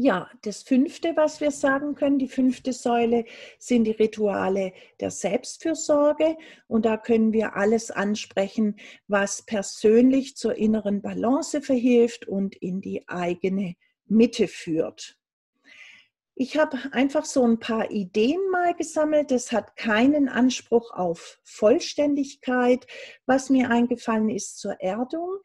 Ja, das fünfte, was wir sagen können, die fünfte Säule sind die Rituale der Selbstfürsorge. Und da können wir alles ansprechen, was persönlich zur inneren Balance verhilft und in die eigene Mitte führt. Ich habe einfach so ein paar Ideen mal gesammelt. Das hat keinen Anspruch auf Vollständigkeit. Was mir eingefallen ist zur Erdung,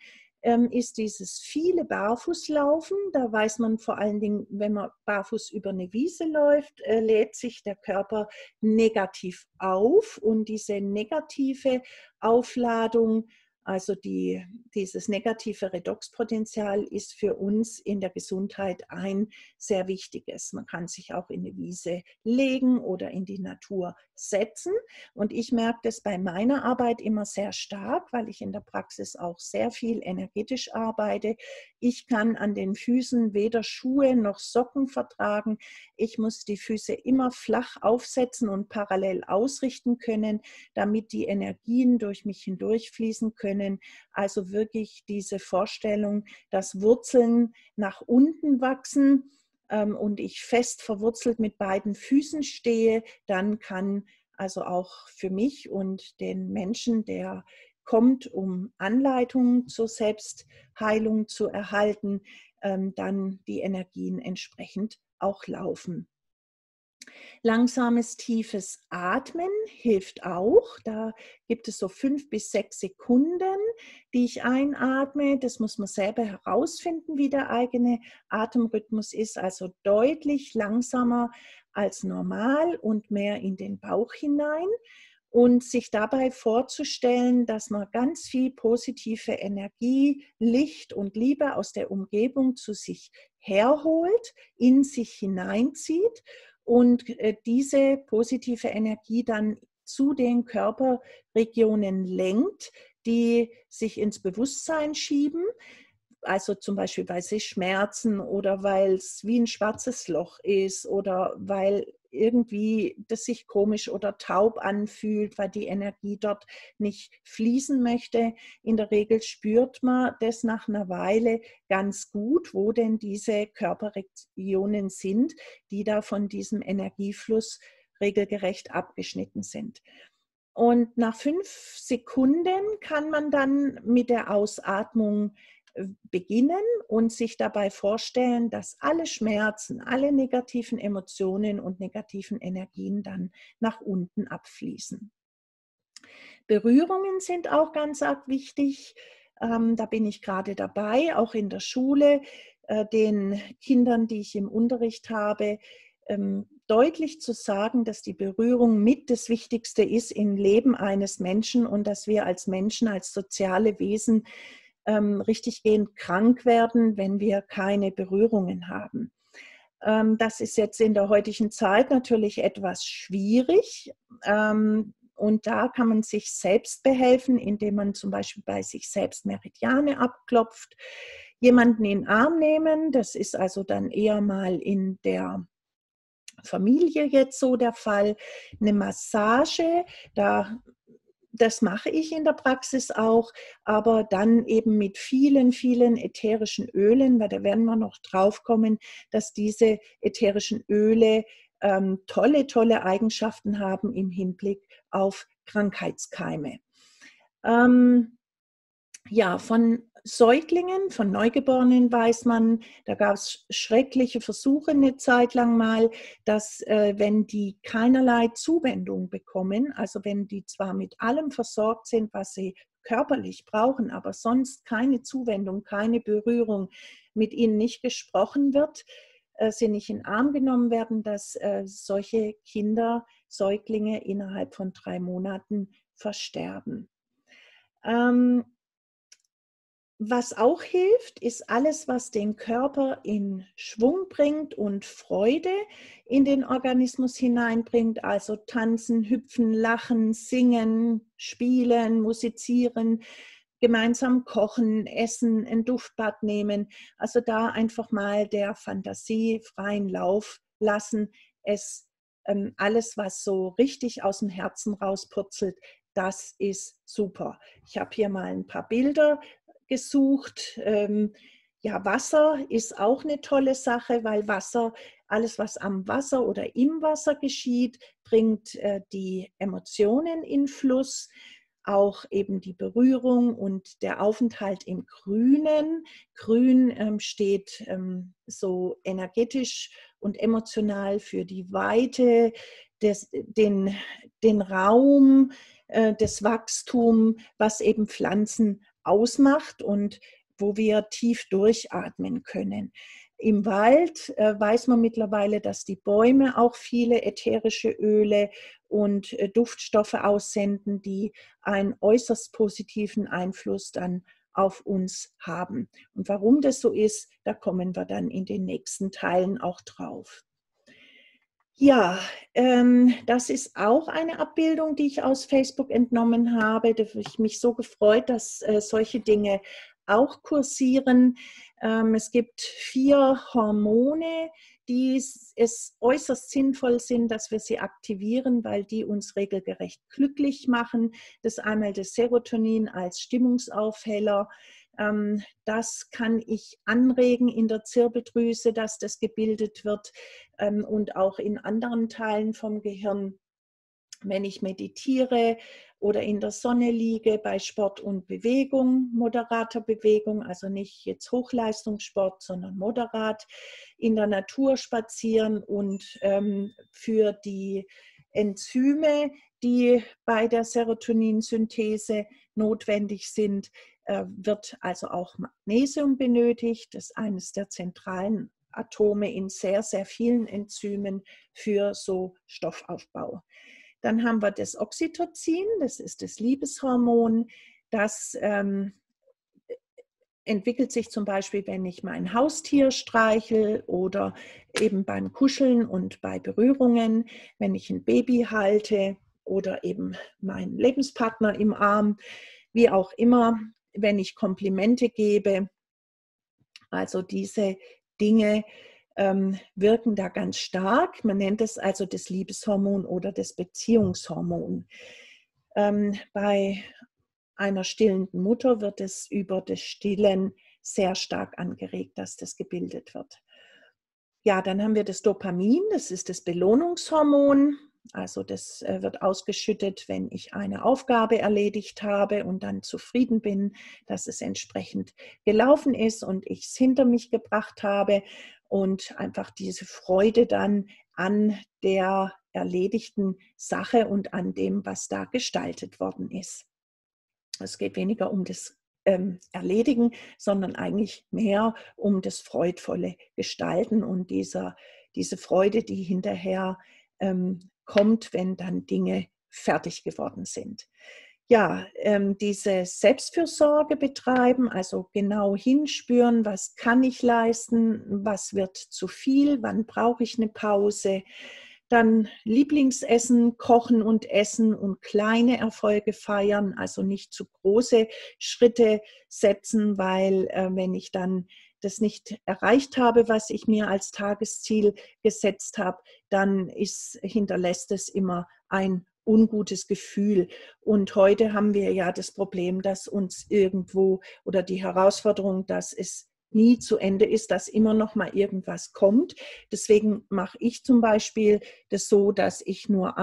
ist dieses viele Barfußlaufen. Da weiß man vor allen Dingen, wenn man barfuß über eine Wiese läuft, äh, lädt sich der Körper negativ auf und diese negative Aufladung also die, dieses negative Redoxpotenzial ist für uns in der Gesundheit ein sehr wichtiges. Man kann sich auch in eine Wiese legen oder in die Natur setzen. Und ich merke das bei meiner Arbeit immer sehr stark, weil ich in der Praxis auch sehr viel energetisch arbeite. Ich kann an den Füßen weder Schuhe noch Socken vertragen. Ich muss die Füße immer flach aufsetzen und parallel ausrichten können, damit die Energien durch mich hindurchfließen können können. Also wirklich diese Vorstellung, dass Wurzeln nach unten wachsen ähm, und ich fest verwurzelt mit beiden Füßen stehe, dann kann also auch für mich und den Menschen, der kommt, um Anleitungen zur Selbstheilung zu erhalten, ähm, dann die Energien entsprechend auch laufen. Langsames, tiefes Atmen hilft auch. Da gibt es so fünf bis sechs Sekunden, die ich einatme. Das muss man selber herausfinden, wie der eigene Atemrhythmus ist. Also deutlich langsamer als normal und mehr in den Bauch hinein. Und sich dabei vorzustellen, dass man ganz viel positive Energie, Licht und Liebe aus der Umgebung zu sich herholt, in sich hineinzieht und äh, diese positive Energie dann zu den Körperregionen lenkt, die sich ins Bewusstsein schieben. Also zum Beispiel, weil sie schmerzen oder weil es wie ein schwarzes Loch ist oder weil irgendwie das sich komisch oder taub anfühlt, weil die Energie dort nicht fließen möchte. In der Regel spürt man das nach einer Weile ganz gut, wo denn diese Körperregionen sind, die da von diesem Energiefluss regelgerecht abgeschnitten sind. Und nach fünf Sekunden kann man dann mit der Ausatmung beginnen und sich dabei vorstellen, dass alle Schmerzen, alle negativen Emotionen und negativen Energien dann nach unten abfließen. Berührungen sind auch ganz arg wichtig. Ähm, da bin ich gerade dabei, auch in der Schule, äh, den Kindern, die ich im Unterricht habe, ähm, deutlich zu sagen, dass die Berührung mit das Wichtigste ist im Leben eines Menschen und dass wir als Menschen, als soziale Wesen ähm, richtiggehend krank werden, wenn wir keine Berührungen haben. Ähm, das ist jetzt in der heutigen Zeit natürlich etwas schwierig. Ähm, und da kann man sich selbst behelfen, indem man zum Beispiel bei sich selbst Meridiane abklopft, jemanden in den Arm nehmen. Das ist also dann eher mal in der Familie jetzt so der Fall. Eine Massage, da das mache ich in der Praxis auch, aber dann eben mit vielen, vielen ätherischen Ölen, weil da werden wir noch drauf kommen, dass diese ätherischen Öle ähm, tolle, tolle Eigenschaften haben im Hinblick auf Krankheitskeime. Ähm, ja, von Säuglingen, von Neugeborenen weiß man, da gab es schreckliche Versuche eine Zeit lang mal, dass äh, wenn die keinerlei Zuwendung bekommen, also wenn die zwar mit allem versorgt sind, was sie körperlich brauchen, aber sonst keine Zuwendung, keine Berührung, mit ihnen nicht gesprochen wird, äh, sie nicht in Arm genommen werden, dass äh, solche Kinder, Säuglinge innerhalb von drei Monaten versterben. Ähm, was auch hilft, ist alles, was den Körper in Schwung bringt und Freude in den Organismus hineinbringt, also tanzen, hüpfen, lachen, singen, spielen, musizieren, gemeinsam kochen, essen, ein Duftbad nehmen. Also da einfach mal der Fantasie freien Lauf lassen. Es ähm, alles, was so richtig aus dem Herzen rauspurzelt, das ist super. Ich habe hier mal ein paar Bilder gesucht. Ähm, ja, Wasser ist auch eine tolle Sache, weil Wasser, alles was am Wasser oder im Wasser geschieht, bringt äh, die Emotionen in Fluss auch eben die Berührung und der Aufenthalt im Grünen. Grün ähm, steht ähm, so energetisch und emotional für die Weite, des, den, den Raum, äh, das Wachstum, was eben Pflanzen ausmacht und wo wir tief durchatmen können. Im Wald äh, weiß man mittlerweile, dass die Bäume auch viele ätherische Öle und äh, Duftstoffe aussenden, die einen äußerst positiven Einfluss dann auf uns haben. Und warum das so ist, da kommen wir dann in den nächsten Teilen auch drauf. Ja, ähm, das ist auch eine Abbildung, die ich aus Facebook entnommen habe. Da habe ich mich so gefreut, dass äh, solche Dinge auch kursieren. Ähm, es gibt vier Hormone, die es äußerst sinnvoll sind, dass wir sie aktivieren, weil die uns regelgerecht glücklich machen. Das einmal das Serotonin als Stimmungsaufheller. Ähm, das kann ich anregen in der Zirbeldrüse, dass das gebildet wird ähm, und auch in anderen Teilen vom Gehirn. Wenn ich meditiere oder in der Sonne liege bei Sport und Bewegung, moderater Bewegung, also nicht jetzt Hochleistungssport, sondern moderat, in der Natur spazieren und ähm, für die Enzyme, die bei der Serotoninsynthese notwendig sind, wird also auch Magnesium benötigt. Das ist eines der zentralen Atome in sehr, sehr vielen Enzymen für so Stoffaufbau. Dann haben wir das Oxytocin, das ist das Liebeshormon. Das ähm, entwickelt sich zum Beispiel, wenn ich mein Haustier streichel oder eben beim Kuscheln und bei Berührungen, wenn ich ein Baby halte oder eben meinen Lebenspartner im Arm, wie auch immer, wenn ich Komplimente gebe. Also diese Dinge ähm, wirken da ganz stark. Man nennt es also das Liebeshormon oder das Beziehungshormon. Ähm, bei einer stillenden Mutter wird es über das Stillen sehr stark angeregt, dass das gebildet wird. Ja, dann haben wir das Dopamin, das ist das Belohnungshormon. Also das äh, wird ausgeschüttet, wenn ich eine Aufgabe erledigt habe und dann zufrieden bin, dass es entsprechend gelaufen ist und ich es hinter mich gebracht habe und einfach diese Freude dann an der erledigten Sache und an dem, was da gestaltet worden ist. Es geht weniger um das ähm, Erledigen, sondern eigentlich mehr um das freudvolle Gestalten und dieser, diese Freude, die hinterher ähm, kommt, wenn dann Dinge fertig geworden sind ja, ähm, diese Selbstfürsorge betreiben, also genau hinspüren, was kann ich leisten, was wird zu viel, wann brauche ich eine Pause. Dann Lieblingsessen kochen und essen und kleine Erfolge feiern, also nicht zu große Schritte setzen, weil äh, wenn ich dann das nicht erreicht habe, was ich mir als Tagesziel gesetzt habe, dann ist, hinterlässt es immer ein ungutes Gefühl. Und heute haben wir ja das Problem, dass uns irgendwo oder die Herausforderung, dass es nie zu Ende ist, dass immer noch mal irgendwas kommt. Deswegen mache ich zum Beispiel das so, dass ich nur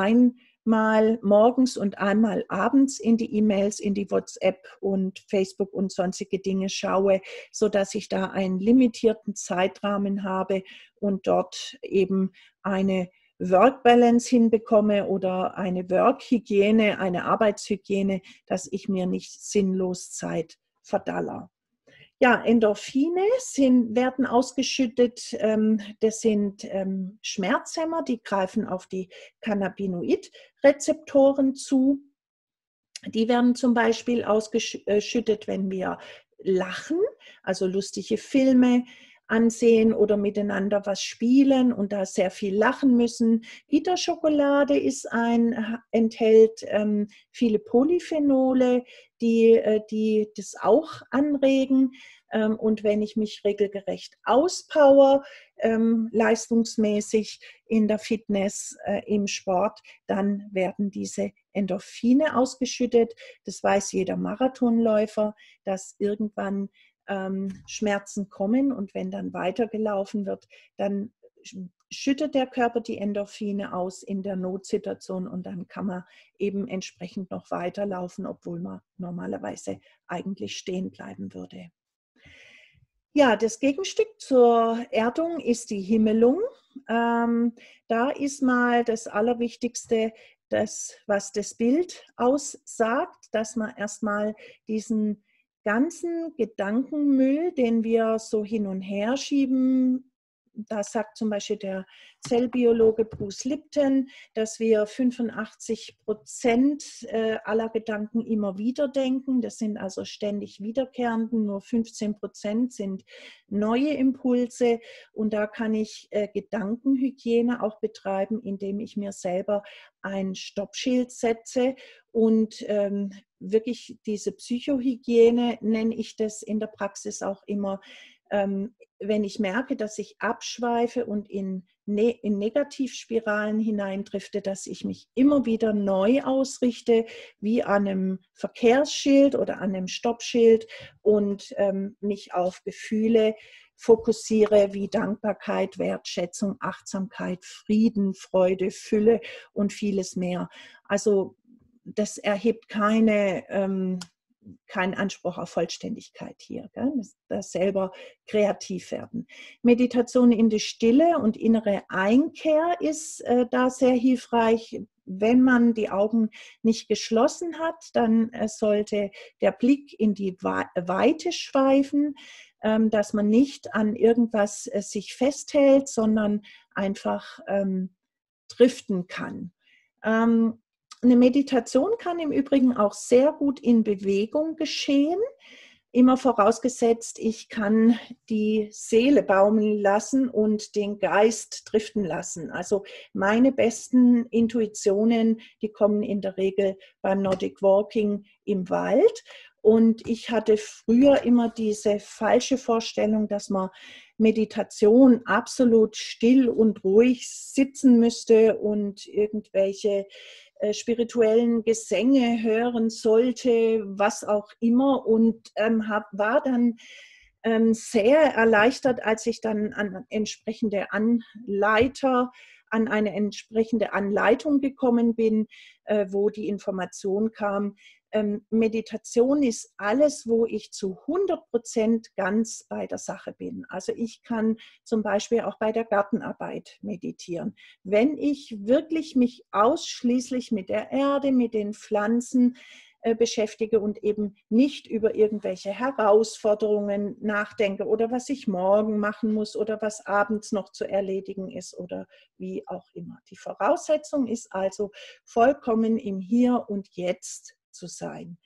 einmal morgens und einmal abends in die E-Mails, in die WhatsApp und Facebook und sonstige Dinge schaue, so dass ich da einen limitierten Zeitrahmen habe und dort eben eine Work-Balance hinbekomme oder eine Work-Hygiene, eine Arbeitshygiene, dass ich mir nicht sinnlos Zeit verdaller. Ja, Endorphine sind, werden ausgeschüttet. Ähm, das sind ähm, Schmerzhemmer, die greifen auf die Cannabinoid-Rezeptoren zu. Die werden zum Beispiel ausgeschüttet, wenn wir lachen, also lustige Filme, ansehen oder miteinander was spielen und da sehr viel lachen müssen. Bitterschokolade ist ein, enthält ähm, viele Polyphenole, die, äh, die das auch anregen. Ähm, und wenn ich mich regelgerecht auspower, ähm, leistungsmäßig in der Fitness, äh, im Sport, dann werden diese Endorphine ausgeschüttet. Das weiß jeder Marathonläufer, dass irgendwann ähm, Schmerzen kommen und wenn dann weitergelaufen wird, dann schüttet der Körper die Endorphine aus in der Notsituation und dann kann man eben entsprechend noch weiterlaufen, obwohl man normalerweise eigentlich stehen bleiben würde. Ja, das Gegenstück zur Erdung ist die Himmelung. Ähm, da ist mal das Allerwichtigste, das, was das Bild aussagt, dass man erstmal diesen ganzen Gedankenmüll, den wir so hin und her schieben, da sagt zum Beispiel der Zellbiologe Bruce Lipton, dass wir 85 Prozent äh, aller Gedanken immer wieder denken. Das sind also ständig wiederkehrenden. Nur 15 Prozent sind neue Impulse. Und da kann ich äh, Gedankenhygiene auch betreiben, indem ich mir selber ein Stoppschild setze und ähm, wirklich diese Psychohygiene nenne ich das in der Praxis auch immer ähm, wenn ich merke, dass ich abschweife und in, ne in Negativspiralen hineindrifte, dass ich mich immer wieder neu ausrichte, wie an einem Verkehrsschild oder an einem Stoppschild und ähm, mich auf Gefühle fokussiere wie Dankbarkeit, Wertschätzung, Achtsamkeit, Frieden, Freude, Fülle und vieles mehr. Also das erhebt keine ähm, kein Anspruch auf Vollständigkeit hier. Gell? Das, das selber kreativ werden. Meditation in die Stille und innere Einkehr ist äh, da sehr hilfreich. Wenn man die Augen nicht geschlossen hat, dann äh, sollte der Blick in die Weite schweifen, ähm, dass man nicht an irgendwas äh, sich festhält, sondern einfach ähm, driften kann. Ähm, eine Meditation kann im Übrigen auch sehr gut in Bewegung geschehen. Immer vorausgesetzt, ich kann die Seele baumeln lassen und den Geist driften lassen. Also meine besten Intuitionen, die kommen in der Regel beim Nordic Walking im Wald. Und ich hatte früher immer diese falsche Vorstellung, dass man Meditation absolut still und ruhig sitzen müsste und irgendwelche äh, spirituellen Gesänge hören sollte, was auch immer. Und ähm, hab, war dann ähm, sehr erleichtert, als ich dann an entsprechende Anleiter, an eine entsprechende Anleitung gekommen bin, äh, wo die Information kam, ähm, Meditation ist alles, wo ich zu 100 Prozent ganz bei der Sache bin. Also ich kann zum Beispiel auch bei der Gartenarbeit meditieren. Wenn ich wirklich mich ausschließlich mit der Erde, mit den Pflanzen äh, beschäftige und eben nicht über irgendwelche Herausforderungen nachdenke oder was ich morgen machen muss oder was abends noch zu erledigen ist oder wie auch immer. Die Voraussetzung ist also vollkommen im Hier und Jetzt zu sein.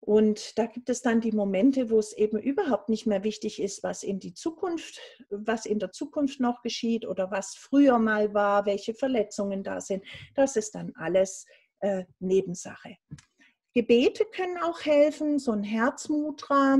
Und da gibt es dann die Momente, wo es eben überhaupt nicht mehr wichtig ist, was in die Zukunft, was in der Zukunft noch geschieht oder was früher mal war, welche Verletzungen da sind. Das ist dann alles äh, Nebensache. Gebete können auch helfen, so ein Herzmutra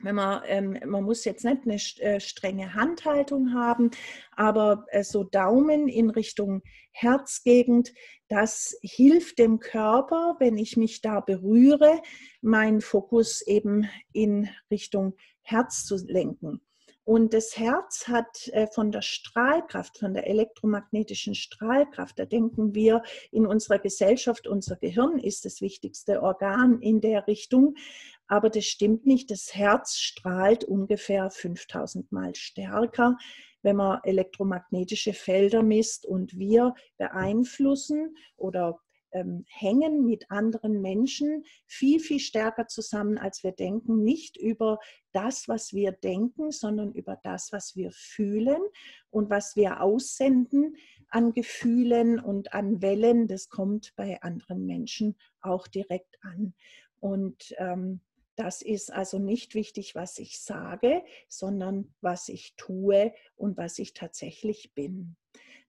wenn man, ähm, man muss jetzt nicht eine äh, strenge Handhaltung haben, aber äh, so Daumen in Richtung Herzgegend, das hilft dem Körper, wenn ich mich da berühre, meinen Fokus eben in Richtung Herz zu lenken. Und das Herz hat äh, von der Strahlkraft, von der elektromagnetischen Strahlkraft, da denken wir in unserer Gesellschaft, unser Gehirn ist das wichtigste Organ in der Richtung. Aber das stimmt nicht. Das Herz strahlt ungefähr 5000 Mal stärker, wenn man elektromagnetische Felder misst. Und wir beeinflussen oder ähm, hängen mit anderen Menschen viel, viel stärker zusammen, als wir denken. Nicht über das, was wir denken, sondern über das, was wir fühlen und was wir aussenden an Gefühlen und an Wellen. Das kommt bei anderen Menschen auch direkt an. Und ähm, das ist also nicht wichtig, was ich sage, sondern was ich tue und was ich tatsächlich bin.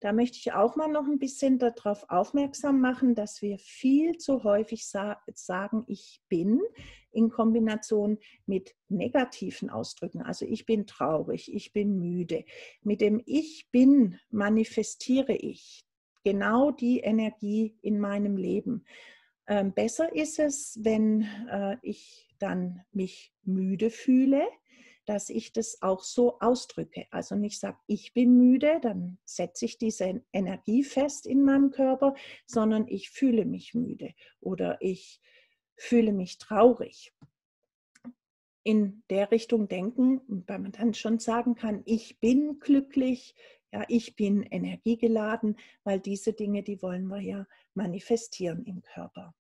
Da möchte ich auch mal noch ein bisschen darauf aufmerksam machen, dass wir viel zu häufig sa sagen, ich bin in Kombination mit negativen Ausdrücken. Also ich bin traurig, ich bin müde. Mit dem Ich bin manifestiere ich genau die Energie in meinem Leben. Ähm, besser ist es, wenn äh, ich dann mich müde fühle, dass ich das auch so ausdrücke. Also nicht sage, ich bin müde, dann setze ich diese Energie fest in meinem Körper, sondern ich fühle mich müde oder ich fühle mich traurig. In der Richtung denken, weil man dann schon sagen kann, ich bin glücklich, ja, ich bin energiegeladen, weil diese Dinge, die wollen wir ja manifestieren im Körper.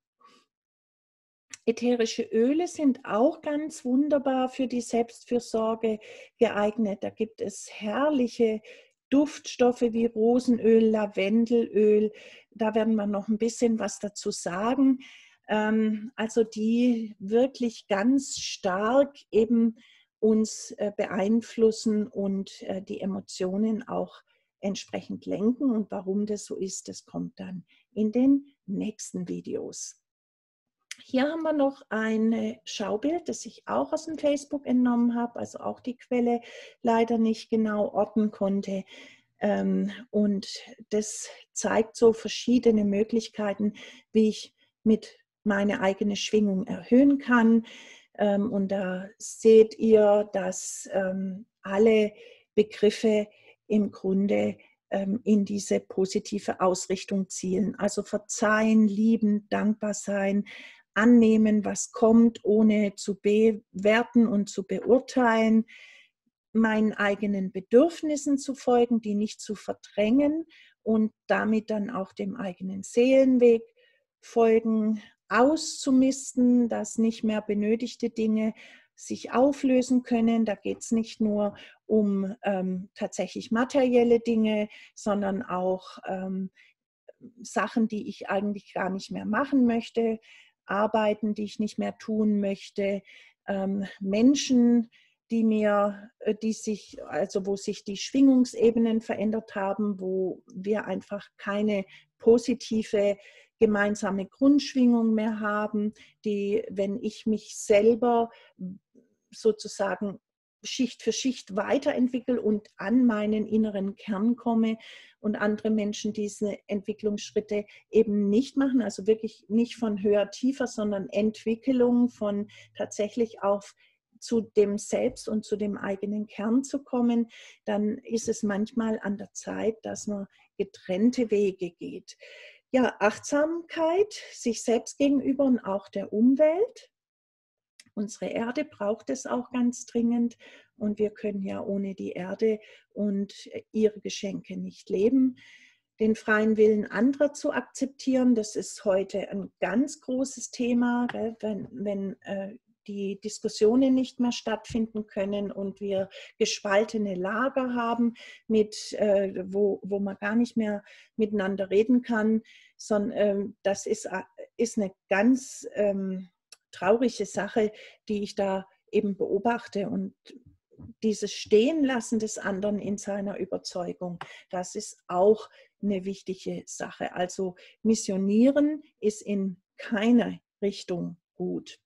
Ätherische Öle sind auch ganz wunderbar für die Selbstfürsorge geeignet. Da gibt es herrliche Duftstoffe wie Rosenöl, Lavendelöl. Da werden wir noch ein bisschen was dazu sagen. Ähm, also die wirklich ganz stark eben uns äh, beeinflussen und äh, die Emotionen auch entsprechend lenken. Und warum das so ist, das kommt dann in den nächsten Videos. Hier haben wir noch ein Schaubild, das ich auch aus dem Facebook entnommen habe, also auch die Quelle leider nicht genau orten konnte. Ähm, und das zeigt so verschiedene Möglichkeiten, wie ich mit meine eigene Schwingung erhöhen kann. Ähm, und da seht ihr, dass ähm, alle Begriffe im Grunde in diese positive Ausrichtung zielen. Also verzeihen, lieben, dankbar sein, annehmen, was kommt, ohne zu bewerten und zu beurteilen, meinen eigenen Bedürfnissen zu folgen, die nicht zu verdrängen und damit dann auch dem eigenen Seelenweg folgen, auszumisten, dass nicht mehr benötigte Dinge sich auflösen können. Da geht es nicht nur um ähm, tatsächlich materielle Dinge, sondern auch ähm, Sachen, die ich eigentlich gar nicht mehr machen möchte, Arbeiten, die ich nicht mehr tun möchte, ähm, Menschen, die mir, äh, die sich, also wo sich die Schwingungsebenen verändert haben, wo wir einfach keine positive gemeinsame Grundschwingung mehr haben, die, wenn ich mich selber sozusagen Schicht für Schicht weiterentwickle und an meinen inneren Kern komme und andere Menschen diese Entwicklungsschritte eben nicht machen, also wirklich nicht von höher, tiefer, sondern Entwicklung von tatsächlich auf zu dem Selbst und zu dem eigenen Kern zu kommen, dann ist es manchmal an der Zeit, dass man getrennte Wege geht. Ja, Achtsamkeit sich selbst gegenüber und auch der Umwelt Unsere Erde braucht es auch ganz dringend und wir können ja ohne die Erde und ihre Geschenke nicht leben. Den freien Willen anderer zu akzeptieren, das ist heute ein ganz großes Thema, wenn, wenn äh, die Diskussionen nicht mehr stattfinden können und wir gespaltene Lager haben, mit, äh, wo, wo man gar nicht mehr miteinander reden kann, sondern äh, das ist, äh, ist eine ganz ähm, traurige Sache, die ich da eben beobachte. Und dieses Stehenlassen des anderen in seiner Überzeugung, das ist auch eine wichtige Sache. Also missionieren ist in keiner Richtung gut.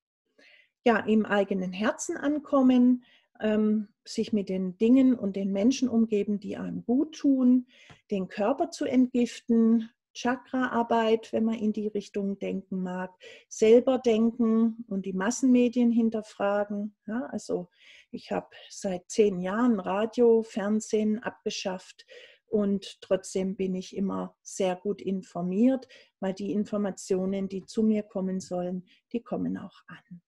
Ja, im eigenen Herzen ankommen, ähm, sich mit den Dingen und den Menschen umgeben, die einem gut tun, den Körper zu entgiften, Chakraarbeit, wenn man in die Richtung denken mag, selber denken und die Massenmedien hinterfragen. Ja, also ich habe seit zehn Jahren Radio, Fernsehen abgeschafft und trotzdem bin ich immer sehr gut informiert, weil die Informationen, die zu mir kommen sollen, die kommen auch an.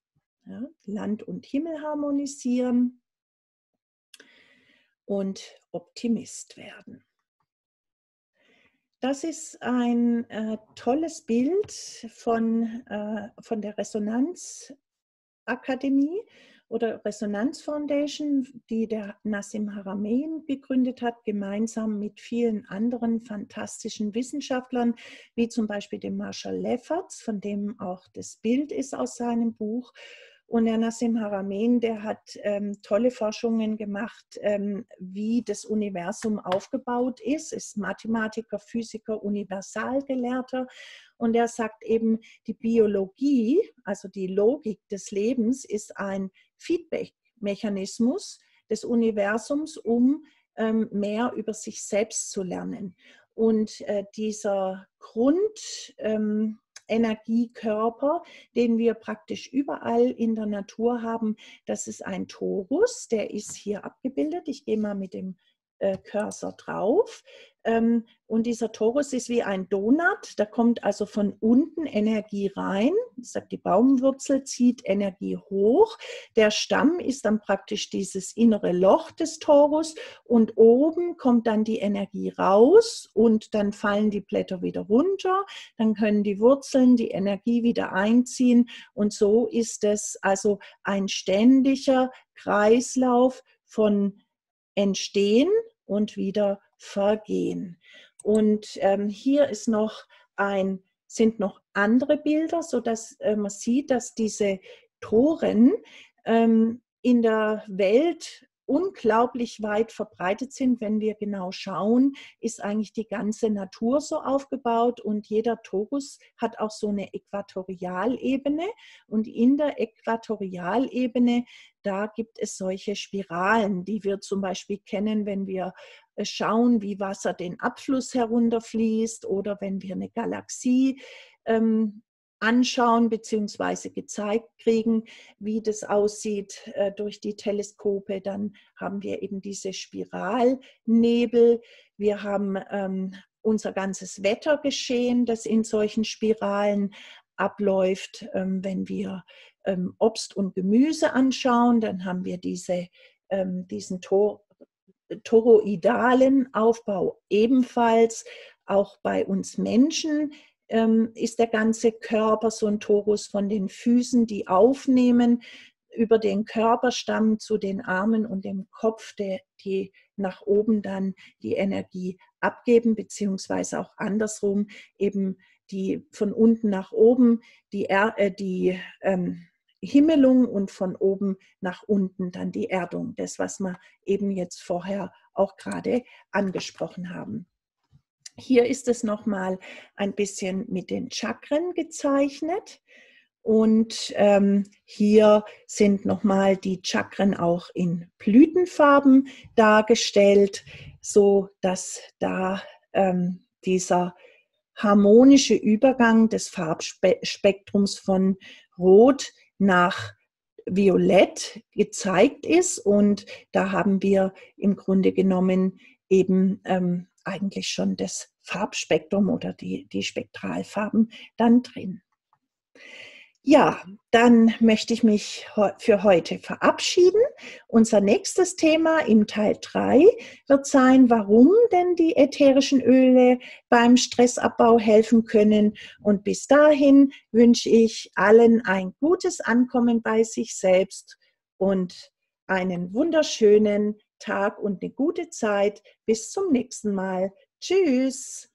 Ja, Land und Himmel harmonisieren und Optimist werden. Das ist ein äh, tolles Bild von, äh, von der Resonanzakademie oder Resonanz Foundation, die der Nassim Haramein gegründet hat, gemeinsam mit vielen anderen fantastischen Wissenschaftlern, wie zum Beispiel dem Marshall Lefferts, von dem auch das Bild ist aus seinem Buch. Und der Nassim Haramein, der hat ähm, tolle Forschungen gemacht, ähm, wie das Universum aufgebaut ist, ist Mathematiker, Physiker, Universalgelehrter. Und er sagt eben, die Biologie, also die Logik des Lebens, ist ein Feedback-Mechanismus des Universums, um ähm, mehr über sich selbst zu lernen. Und äh, dieser Grund, ähm, Energiekörper, den wir praktisch überall in der Natur haben. Das ist ein Torus, der ist hier abgebildet. Ich gehe mal mit dem äh, Cursor drauf. Ähm, und dieser Torus ist wie ein Donut. Da kommt also von unten Energie rein. Sage, die Baumwurzel zieht Energie hoch. Der Stamm ist dann praktisch dieses innere Loch des Torus. Und oben kommt dann die Energie raus und dann fallen die Blätter wieder runter. Dann können die Wurzeln die Energie wieder einziehen. Und so ist es also ein ständiger Kreislauf von Entstehen und wieder Vergehen. Und ähm, hier ist noch ein, sind noch andere Bilder, sodass äh, man sieht, dass diese Toren ähm, in der Welt unglaublich weit verbreitet sind. Wenn wir genau schauen, ist eigentlich die ganze Natur so aufgebaut und jeder Torus hat auch so eine Äquatorialebene. Und in der Äquatorialebene, da gibt es solche Spiralen, die wir zum Beispiel kennen, wenn wir äh, schauen, wie Wasser den Abfluss herunterfließt oder wenn wir eine Galaxie ähm, anschauen bzw. gezeigt kriegen, wie das aussieht äh, durch die Teleskope. Dann haben wir eben diese Spiralnebel. Wir haben ähm, unser ganzes Wettergeschehen, das in solchen Spiralen abläuft. Ähm, wenn wir ähm, Obst und Gemüse anschauen, dann haben wir diese, ähm, diesen Tor toroidalen Aufbau ebenfalls. Auch bei uns Menschen ähm, ist der ganze Körper so ein Torus von den Füßen, die aufnehmen, über den Körperstamm zu den Armen und dem Kopf, der, die nach oben dann die Energie abgeben, beziehungsweise auch andersrum eben die von unten nach oben die, äh, die ähm, Himmelung und von oben nach unten dann die Erdung. Das, was wir eben jetzt vorher auch gerade angesprochen haben. Hier ist es nochmal ein bisschen mit den Chakren gezeichnet. Und ähm, hier sind nochmal die Chakren auch in Blütenfarben dargestellt, so dass da ähm, dieser harmonische Übergang des Farbspektrums von Rot nach Violett gezeigt ist. Und da haben wir im Grunde genommen eben ähm, eigentlich schon das Farbspektrum oder die, die Spektralfarben dann drin. Ja, dann möchte ich mich für heute verabschieden. Unser nächstes Thema im Teil 3 wird sein, warum denn die ätherischen Öle beim Stressabbau helfen können. Und bis dahin wünsche ich allen ein gutes Ankommen bei sich selbst und einen wunderschönen Tag und eine gute Zeit. Bis zum nächsten Mal. Tschüss.